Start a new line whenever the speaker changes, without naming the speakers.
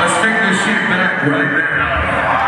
Let's take this shit back right now.